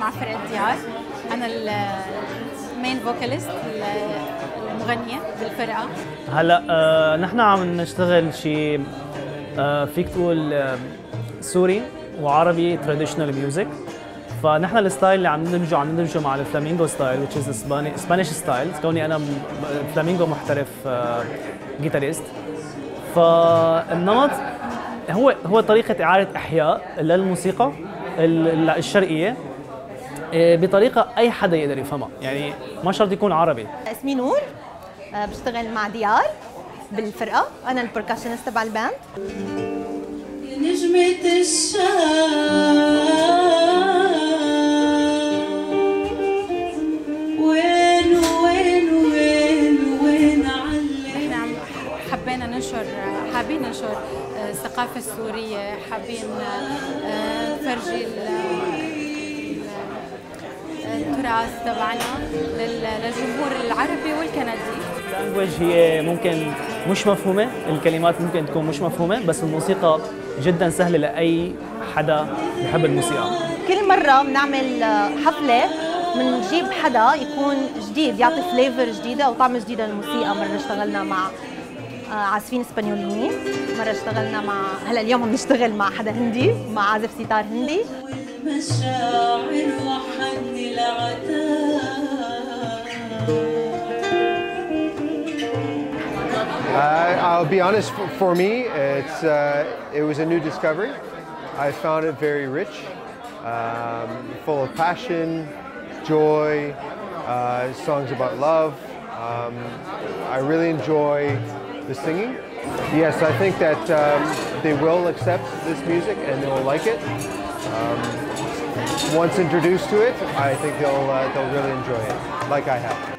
مع فرقة ديار. أنا ال main vocalist المغنية بالفرقة. هلا آه نحن عم نشتغل شيء آه فيك تقول آه سوري وعربي traditional music فنحن ال style اللي عم ندمجه عم ندمجه مع ال flamenco style which is Spanish style كوني أنا flamenco محترف آه guitarist فالنمط هو هو طريقة إعادة إحياء للموسيقى الشرقية بطريقة أي حدا يقدر يفهمها، يعني ما شرط يكون عربي. اسمي نور بشتغل مع ديار بالفرقة، أنا ال percussionist تبع ال band. نجمة وين وين وين وين علي حبينا ننشر حابين ننشر الثقافة السورية حابين نفرجي التراث تبعنا للجمهور العربي والكندي. اللانجوج هي ممكن مش مفهومة الكلمات ممكن تكون مش مفهومة بس الموسيقى جدا سهلة لأي حدا بحب الموسيقى. كل مرة بنعمل حفلة بنجيب حدا يكون جديد يعطي فليفر جديدة أو طعمة جديدة للموسيقى. مرة اشتغلنا مع عازفين اسبانيوليين مرة اشتغلنا مع هلا اليوم عم نشتغل مع حدا هندي مع عازف سيتار هندي والمشاعر وحن Uh, I'll be honest, for me, it's, uh, it was a new discovery. I found it very rich, um, full of passion, joy, uh, songs about love. Um, I really enjoy the singing. Yes, I think that um, they will accept this music and they'll like it. Um, once introduced to it, I think they'll, uh, they'll really enjoy it, like I have.